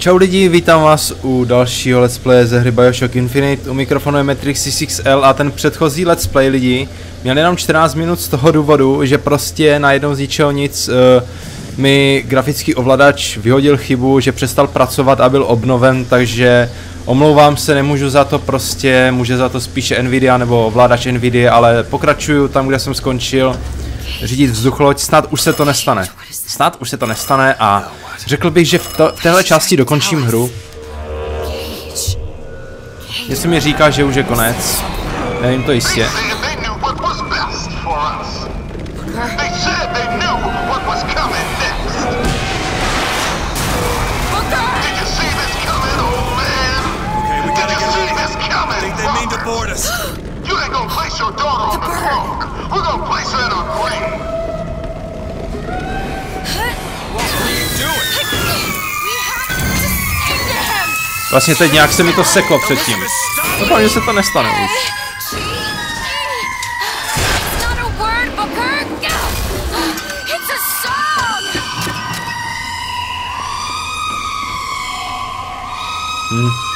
Čau lidi, vítám vás u dalšího let's play ze hry Bioshock Infinite. U mikrofonu je Matrix 6XL a ten předchozí let's play lidi měl jenom 14 minut z toho důvodu, že prostě najednou z ničeho nic uh, mi grafický ovladač vyhodil chybu, že přestal pracovat a byl obnoven, takže omlouvám se, nemůžu za to prostě, může za to spíše Nvidia nebo ovladač Nvidia, ale pokračuju tam, kde jsem skončil řídit vzducholoď, snad už se to nestane. Snad už se to nestane a řekl bych, že v, to, v téhle části dokončím hru. Jestli mi říká, že už je konec, nevím to jistě. Vlastně teď nějak se mi to seklo předtím. Doufám, že se to nestane už. Hmm.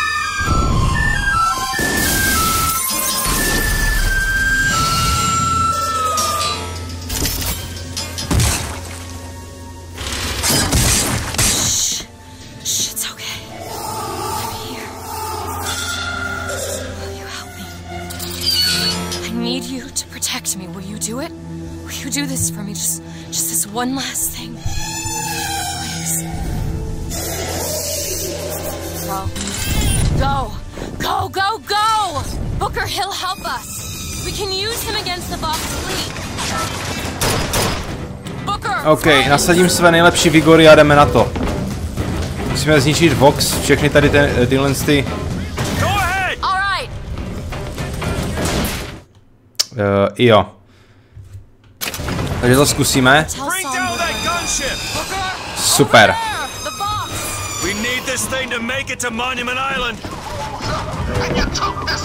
One last thing. Please. Go. Go. Go, go, go! Booker, he'll help us. We can use him against the Vox fleet. Booker! OK, nasadím své nejlepší vigory a jdeme na to. Musíme zničit Vox, všechny tady ten, tyhle ty... Uh, jo. Takže to zkusíme. Super.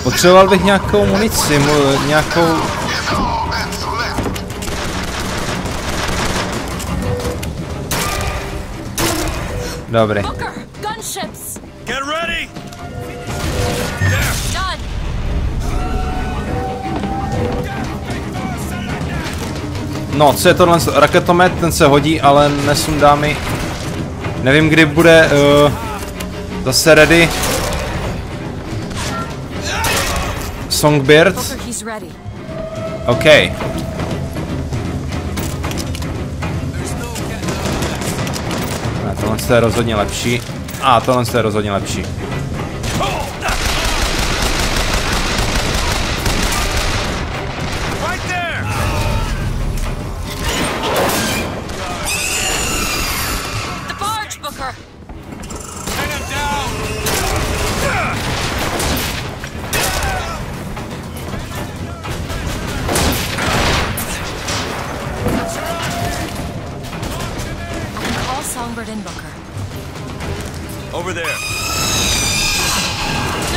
Potřeboval bych nějakou munici, nějakou... Dobrý. Get ready. No, co je tohle? Raketomet, ten se hodí, ale nesundá mi. Nevím, kdy bude uh, zase ready. Songbird. OK. Ne, tohle je rozhodně lepší. A ah, tohle je rozhodně lepší.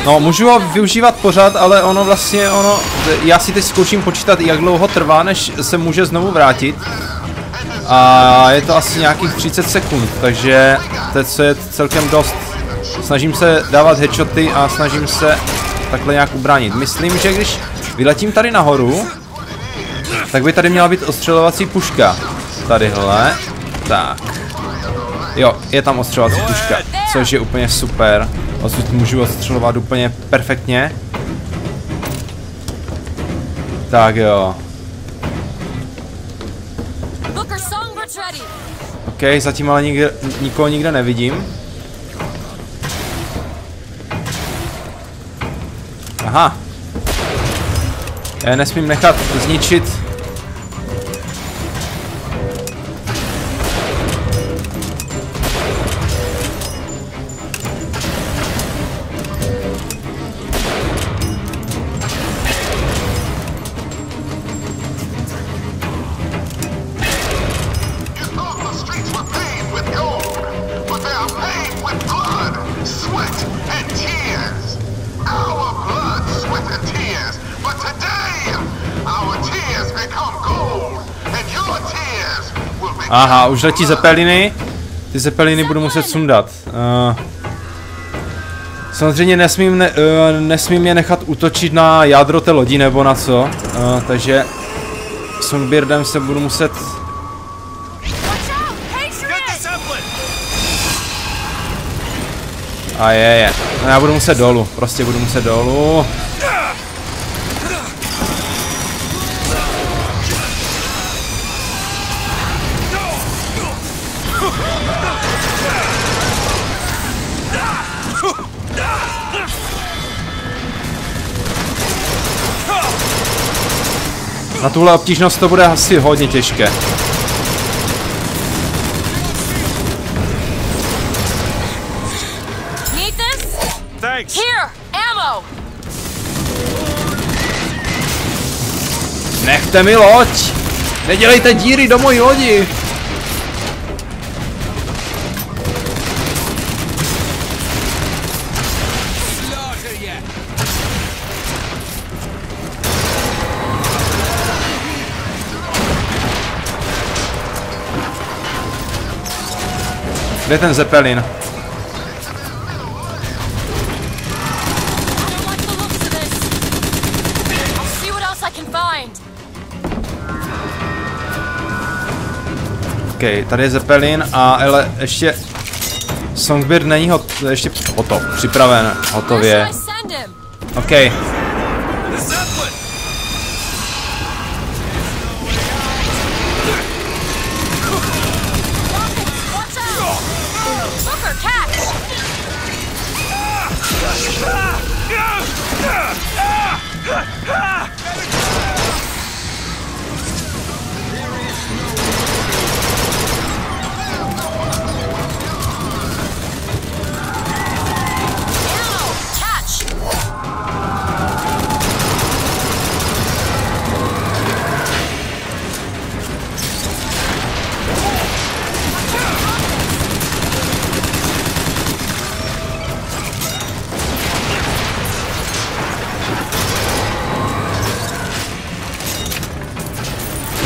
No, můžu ho využívat pořád, ale ono vlastně, ono, já si teď zkouším počítat, jak dlouho trvá, než se může znovu vrátit. A je to asi nějakých 30 sekund, takže teď se je celkem dost. Snažím se dávat headshoty a snažím se takhle nějak ubránit. Myslím, že když vyletím tady nahoru, tak by tady měla být ostřelovací puška. Tadyhle. Tak. Jo, je tam ostřelovací puška, což je úplně super. Odsud můžu odstřelovat úplně perfektně. Tak jo. OK, zatím ale nikde, nikoho nikde nevidím. Aha. Já nesmím nechat zničit Aha, už letí zepeliny. Ty zepeliny budu muset sundat. Uh, Samozřejmě nesmím, ne, uh, nesmím je nechat útočit na jádro té lodi nebo na co, uh, takže Sunbeardem se budu muset... A je, je. No já budu muset dolů, prostě budu muset dolů. Na tuhle obtížnost to bude asi hodně těžké. Need this? Thanks. Here! Ammo! Nechte mi loď! Nedělejte díry do mojí lodi! Kde je ten Zeppelin? I don't like the looks of this. I'll see what else I can find. OK, tady je Zeppelin a ale ještě Songbird není hot, ještě hotov, připraven, hotově. OK,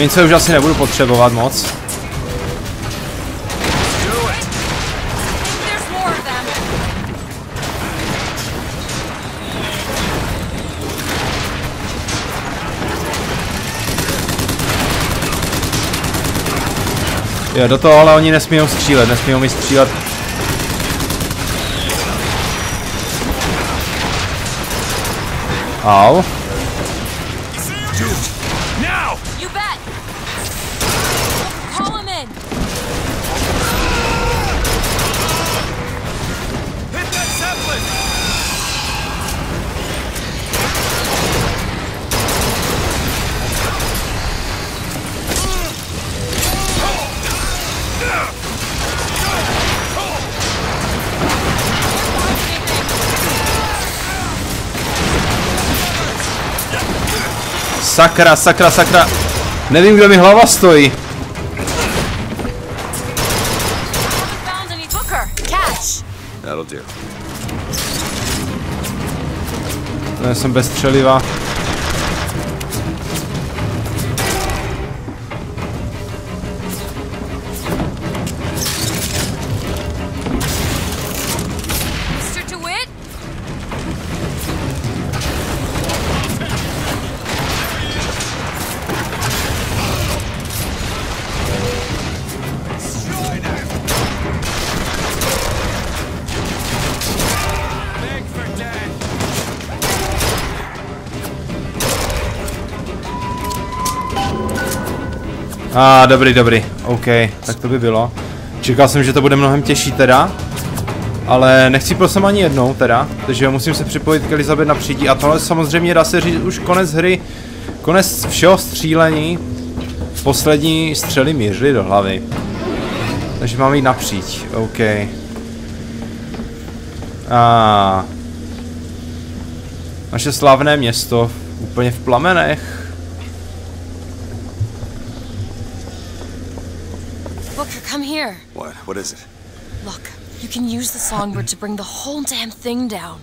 mince už asi nebudu potřebovat moc. Jo, do toho ale oni nesmíjou střílet, nesmíjou mi střílet. Au. Sakra, sakra, sakra. Nevím, kde mi hlava stojí. Já jsem bez A ah, dobrý, dobrý. OK, tak to by bylo. Čekal jsem, že to bude mnohem těžší teda. Ale nechci prosím ani jednou teda, takže musím se připojit k Elizabeth na přídí a tohle samozřejmě dá se říct už konec hry, konec všeho střílení. Poslední střely mířily do hlavy. Takže máme jít napříč, OK. A naše slavné město, úplně v plamenech. Here. What? What is it? Look, you can use the songbird to bring the whole damn thing down.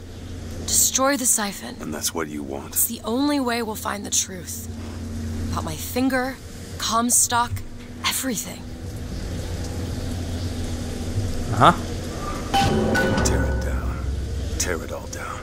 Destroy the siphon. And that's what you want. It's the only way we'll find the truth. About my finger, Comstock, everything. Aha. Tear it down. tear it all down.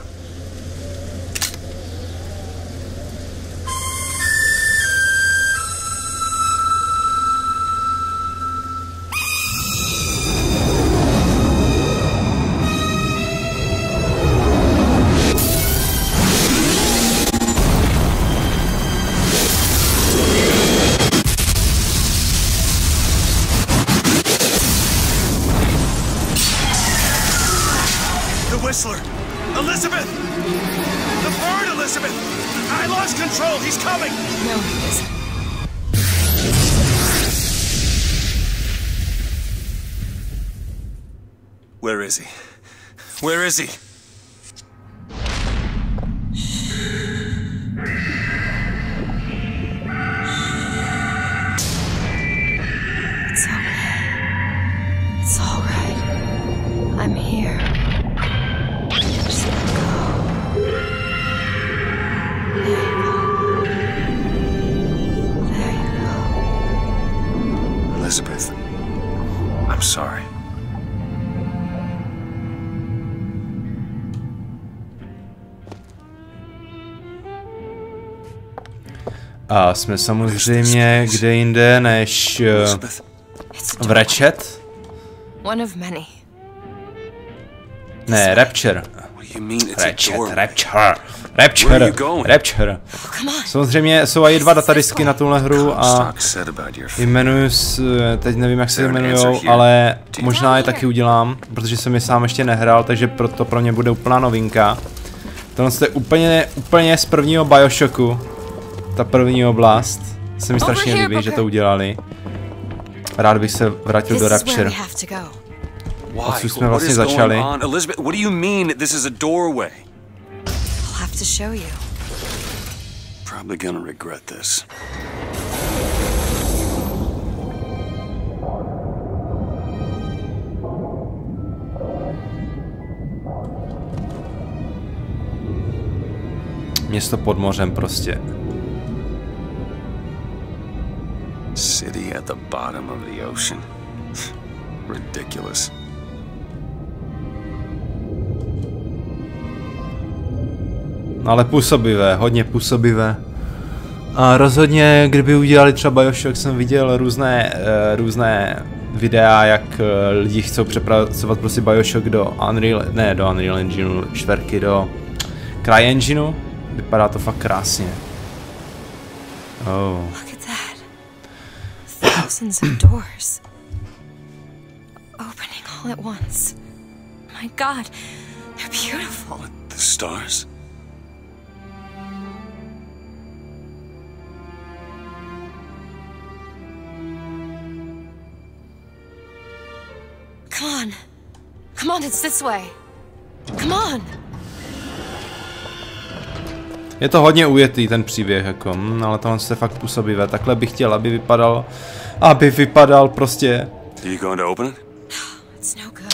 busy. A jsme samozřejmě kde jinde než eh, a v. Ratchet? Ne, Rapture. Ratchet? Rapture, Rapture, going? Rapture. Oh. Samozřejmě jsou i dva datadisky na tuhle hru a jmenuju, s- teď nevím jak se jmenujou, here? ale možná je taky udělám, protože jsem je sám ještě nehrál, takže proto pro mě bude úplná novinka. Tohle je úplně, úplně z prvního Bioshocku, ta první oblast. Se mi strašně líbí, že to udělali. Rád bych se vrátil do Rapture. Odsud jsme What vlastně is going začali. on? Elizabeth, what do you mean this is a doorway? I'll have to show you. Probably gonna regret this. Město pod mořem prostě. City at the bottom of the ocean. Ridiculous. Ale působivé, hodně působivé. A rozhodně, kdyby udělali třeba Bioshock, jsem viděl různé, uh, různé videa, jak uh, lidi chcou přepracovat prostě Bioshock do Unreal, ne do Unreal Engineu 4, do CryEngineu. Vypadá to fakt krásně. Oh. Look at that. Thousands of doors. Opening all at once. My god, they're beautiful. The stars? Come on. Come on, it's this way. Come on. Je to hodně ujetý ten příběh, jako, hm, ale tohle se fakt působivé. Takhle bych chtěl, aby vypadal, aby vypadal prostě, no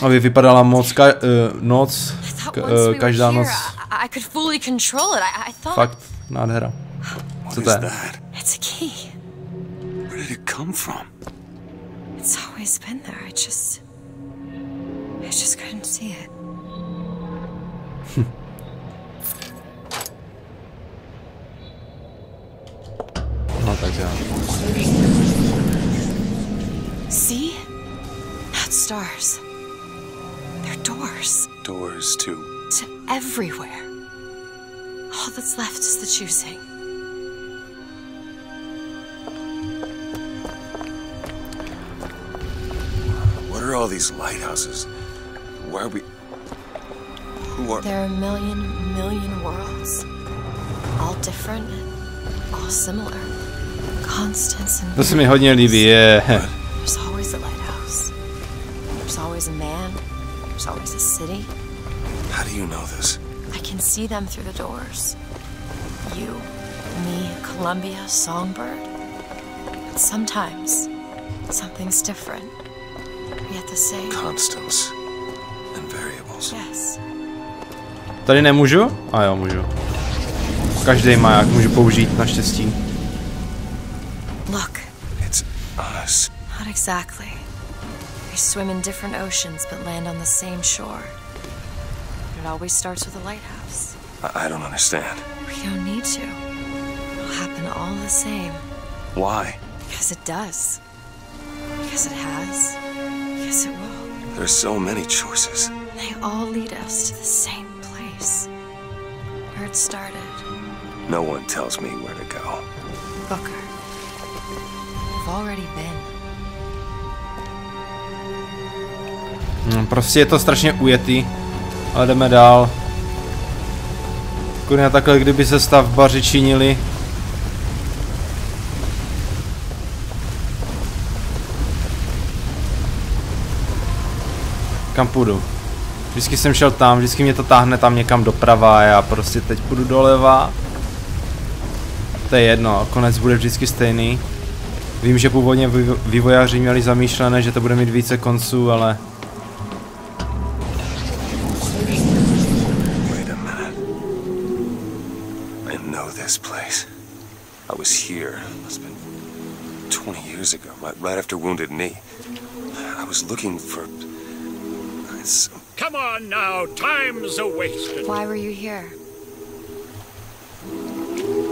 aby vypadala moc, ka, uh, noc, I thought k, once we uh, každá noc, fakt nádhera. Co to je? that? it's a key. Where did it come from? It's always been there. I just, I just couldn't see it. No tak jo. See? Not stars. They're doors Doors to. to everywhere. All that's left is the choosing. What are all these lighthouses? Why are we. Who are. There are a million, million worlds. All different, all similar. To se mi hodně líbí, je... There's always a lighthouse. There's always a man. There's always a city. How do you know this? I can see them through the doors. You, me, Columbia, Songbird. But sometimes, something's different. Yet the same. Constants and variables. Yes. Tady nemůžu? A jo, můžu. Každý má, jak můžu použít, naštěstí. Exactly. We swim in different oceans but land on the same shore. It always starts with a lighthouse. I, I don't understand. We don't need to. It'll happen all the same. Why? Because it does. Because it has. Because it will. There's so many choices. They all lead us to the same place. Where it started. No one tells me where to go. Booker. I've already been. Hm, prostě je to strašně ujetý. Ale jdeme dál. Kurňa takhle, kdyby se stavbaři činili. Kam půjdu? Vždycky jsem šel tam, vždycky mě to táhne tam někam doprava a já prostě teď půjdu doleva. To je jedno, konec bude vždycky stejný. Vím, že původně vývo- vývojáři měli zamýšlené, že to bude mít více konců, ale this place. I was here. Must have been 20 years ago, right- right after Wounded Knee. I was looking for. It's, Come on now, time's a wasted. Why were you here?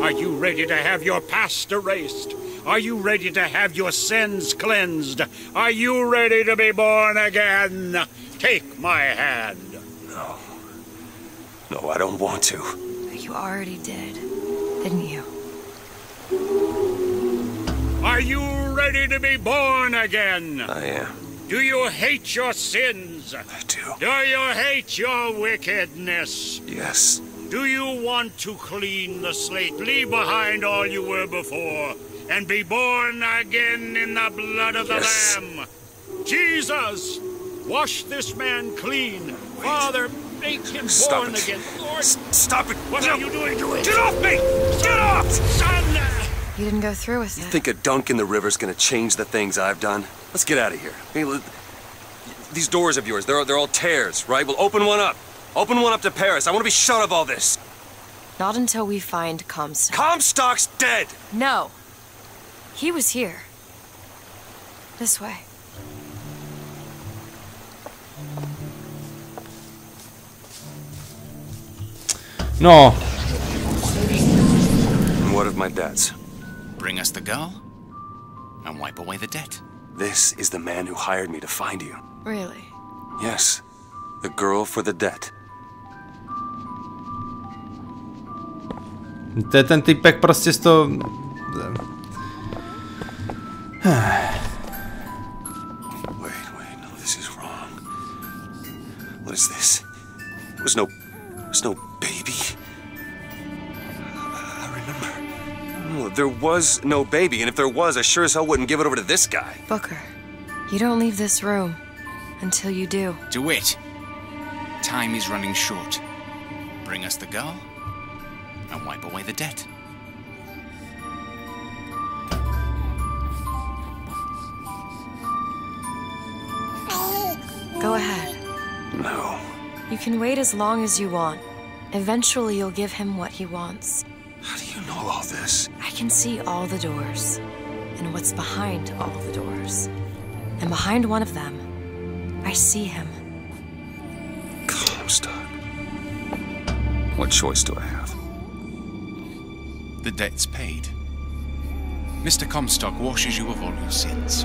Are you ready to have your past erased? Are you ready to have your sins cleansed? Are you ready to be born again? Take my hand. no. No, I don't want to. You already did, Are you ready to be born again? I am. Do you hate your sins? I do. Do you hate your wickedness? Yes. Do you want to clean the slate, leave behind all you were before, and be born again in the blood of the Lamb? Jesus, wash this man clean. Father, make him Stop born it. again. Lord, S- stop it. what No. are you doing to it? Get off me! Get off! Son! You didn't go through with it. Think a dunk in the river's gonna change the things I've done? Let's get out of here. Hey, let- these doors of yours, they're, they're all tears, right? Well, open one up. Open one up to Paris. I want to be shut of all this. Not until we find Comstock. Comstock's dead. no. He was here. This way. No, And what of my debts? Bring us the girl and wipe away the debt. This is the man who hired me to find you. Really? Yes. The girl for the debt. to je ten typek prostě z toho... Wait, wait, no, this is wrong. What is this? There was no baby, and if there was, I sure as hell wouldn't give it over to this guy. Booker, you don't leave this room until you do. DeWitt, time is running short. Bring us the girl and wipe away the debt. Go ahead. No. You can wait as long as you want. Eventually, you'll give him what he wants. How do you know all this? I can see all the doors and what's behind all the doors. And behind one of them, I see him. Comstock. What choice do I have? The debt's paid. Mr. Comstock washes you of all your sins.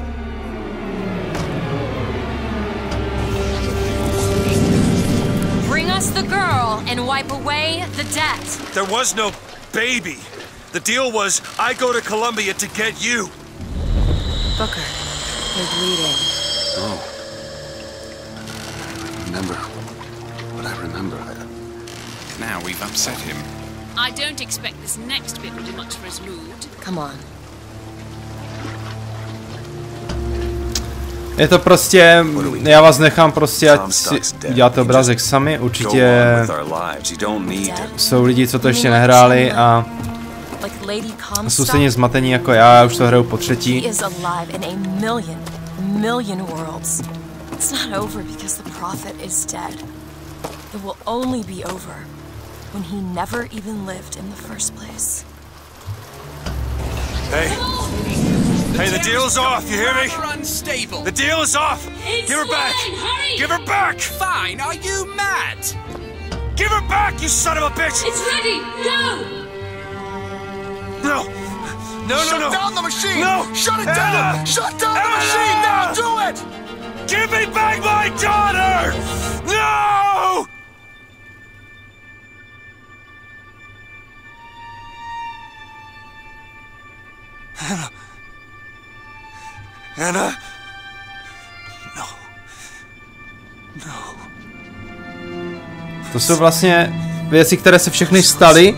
Bring us the girl and wipe away the debt. There was no baby. The deal was I go to Columbia to get you. Booker, you're bleeding. Oh. Remember what I remember. I, Now we've upset him. I don't expect this next bit will do much for his mood. Come on. Je to prostě, já vás nechám prostě, ať si uděláte obrázek sami, určitě jsou lidi, co to ještě nehráli a jsou stejně zmatení jako já, já už to hraju po třetí. is alive in a million, million worlds. It's not over because the prophet is dead. It will only be over when he never even lived in the first place. Hey. Hey, the deal's off. You hear me? Unstable. The deal is off. Give her back. Give her back. Fine, are you mad? Give her back, you son of a bitch! It's ready! Go! No! No, no, Shut no! down the machine! No! Shut it Anna! down! Shut down the machine now! Do it! Give me back my daughter! No! Anna. Anna. No. No. To jsou vlastně věci, které se všechny staly.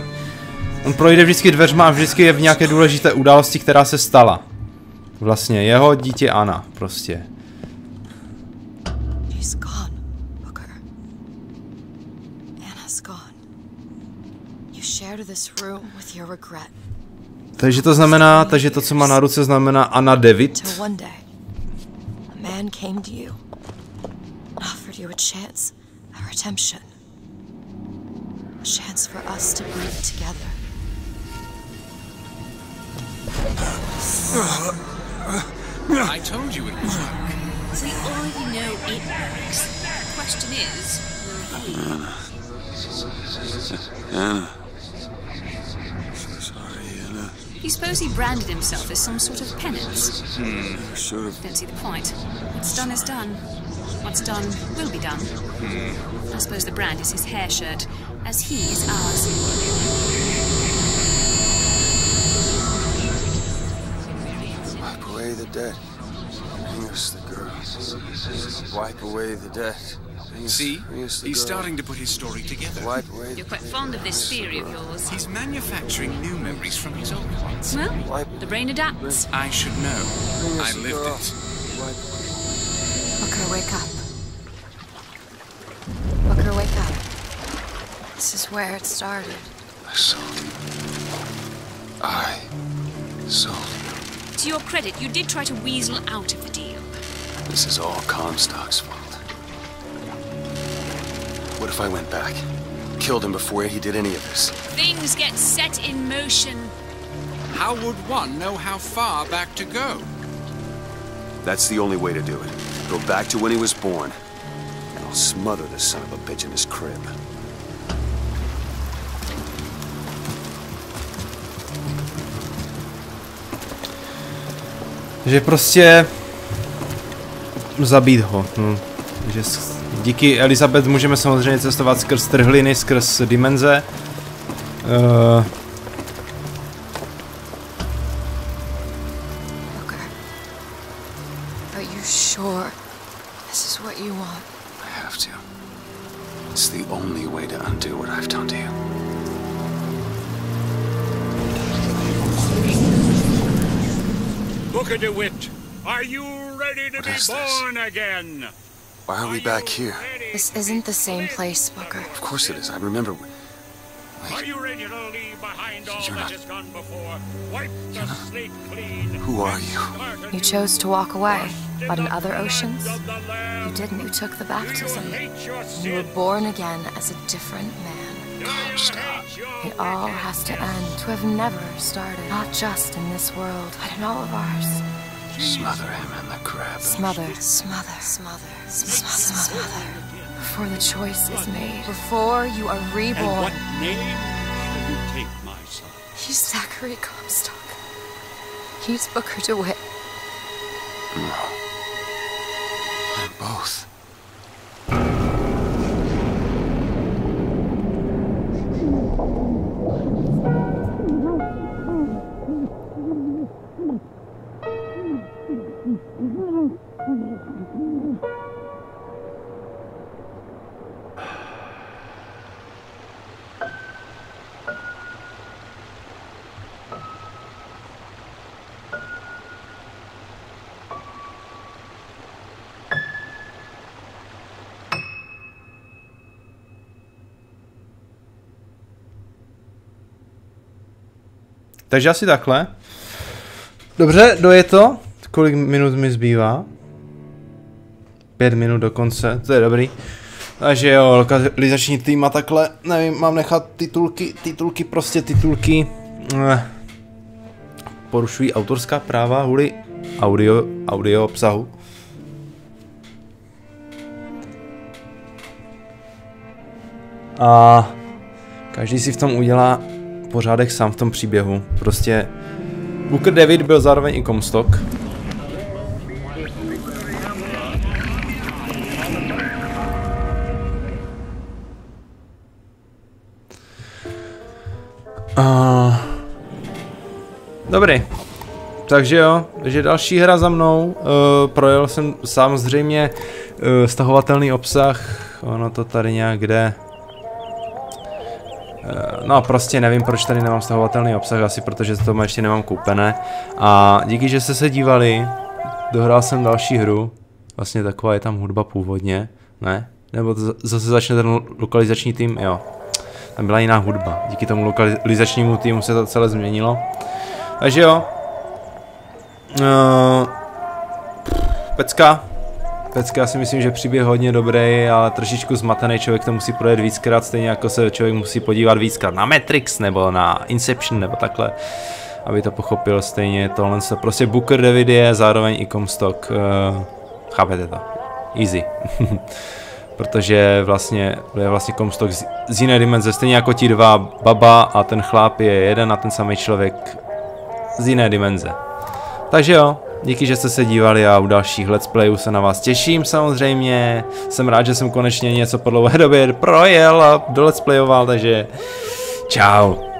On projde vždycky dveřma a vždycky je v nějaké důležité události, která se stala. Vlastně jeho dítě Anna, prostě. She's gone, Booker. Anna's gone. You shared this room with your regret. Takže to znamená, takže to, co má na ruce, znamená Anna David. Till one day, a man came to you and offered you a chance at redemption. A chance for us to breathe together. I told you it would work. We already know it works. The question is, will he? Anna. You suppose he branded himself as some sort of penance? Hmm, Should have. Don't see the point. What's done is done. What's done will be done. Hmm. I suppose the brand is his hair shirt, as he is ours. Wipe away the dead. Bring us the girl. Wipe away the dead. Bring See? bring He's starting to put his story together. Wipe away You're quite fond of this theory of yours. He's manufacturing new memories from his old ones. Well, Wipe the brain adapts. I should know. I lived it. Wipe Booker, wake up. Booker, wake up. This is where it started. I sold you. I sold you. To your credit, you did try to weasel out of the deal. This is all Comstock's fault. What if I went back? Killed him before he did any of this? Things get set in motion. How would one know how far back to go? That's the only way to do it. Go back to when he was born. And I'll smother this son of a bitch in his crib. Že prostě zabít ho. No. Že s- díky Elizabeth můžeme samozřejmě cestovat skrz trhliny, skrz dimenze. Uh, Booker. Are you sure this is what you want? I have to. It's the only way to undo what I've done to you. Booker DeWitt, are you ready to What be born again? Why are we back here? This isn't the same place, Booker. Of course it is. I remember. Are you ready to leave behind all You're that not- has gone before? Wipe the slate clean. Who are you? You chose to walk away, but in other oceans, of the Lamb. you didn't. You took the Do you baptism. You were born again as a different man. Do you It all has to end to have never started. Not just in this world, but in all of ours. Smother him in the crib. Smother, smother, smother, smother, smother. Before the choice is made. Before you are reborn. And reborn. what name shall you take, my son? He's Zachary Comstock. He's Booker DeWitt. No. And both. Takže asi takhle. Dobře, doje to. Kolik minut mi zbývá? Pět minut do konce, to je dobrý. Takže jo, lokalizační tým a takhle, nevím, mám nechat titulky, titulky, prostě titulky. Eh, porušují autorská práva kvůli audio, audio obsahu. a každý si v tom udělá pořádek sám v tom příběhu. Prostě Booker David byl zároveň i Comstock. Uh, dobrý. Takže jo, takže další hra za mnou. Uh, projel jsem samozřejmě uh, stahovatelný obsah. Ono to tady nějak kde. Uh, no prostě nevím, proč tady nemám stahovatelný obsah, asi protože to ještě nemám koupené. A díky, že jste se dívali, dohrál jsem další hru. Vlastně taková je tam hudba původně, ne? Nebo to zase začne ten lokalizační tým, jo. Tam byla jiná hudba. Díky tomu lokalizačnímu týmu se to celé změnilo. Takže jo. Uh, pecka. Pecka, já si myslím, že příběh hodně dobrý, ale trošičku zmatený člověk to musí projet víckrát, stejně jako se člověk musí podívat víckrát na Matrix nebo na Inception nebo takhle, aby to pochopil stejně. Tohle se prostě Booker David je zároveň i Comstock, uh, chápete to, easy. protože vlastně je vlastně Comstock z, z jiné dimenze, stejně jako ti dva baba a ten chlap je jeden a ten samý člověk z jiné dimenze. Takže jo, díky, že jste se dívali a u dalších let's playů se na vás těším samozřejmě. Jsem rád, že jsem konečně něco po dlouhé době projel a do let's playoval, takže čau.